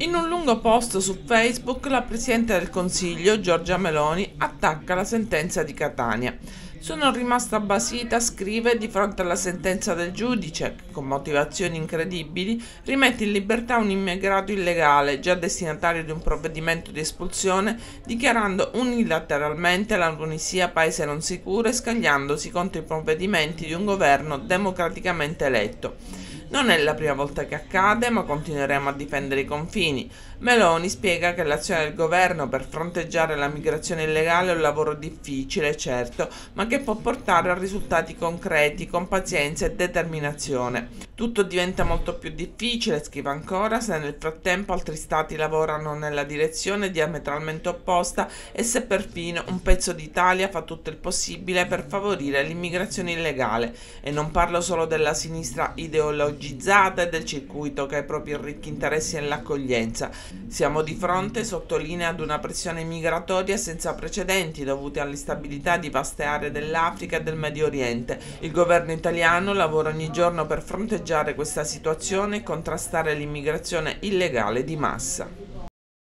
In un lungo post su Facebook la Presidente del Consiglio, Giorgia Meloni, attacca la sentenza di Catania. Sono rimasta basita, scrive, di fronte alla sentenza del giudice, che con motivazioni incredibili rimette in libertà un immigrato illegale, già destinatario di un provvedimento di espulsione, dichiarando unilateralmente la Tunisia paese non sicuro e scagliandosi contro i provvedimenti di un governo democraticamente eletto. Non è la prima volta che accade, ma continueremo a difendere i confini. Meloni spiega che l'azione del governo per fronteggiare la migrazione illegale è un lavoro difficile, certo, ma che può portare a risultati concreti con pazienza e determinazione. Tutto diventa molto più difficile, scrive ancora, se nel frattempo altri stati lavorano nella direzione diametralmente opposta e se perfino un pezzo d'Italia fa tutto il possibile per favorire l'immigrazione illegale. E non parlo solo della sinistra ideologizzata e del circuito che ha i propri ricchi interessi nell'accoglienza. Siamo di fronte, sottolinea, ad una pressione migratoria senza precedenti dovuti all'instabilità di vaste aree dell'Africa e del Medio Oriente. Il governo italiano lavora ogni giorno per fronteggiare questa situazione e contrastare l'immigrazione illegale di massa.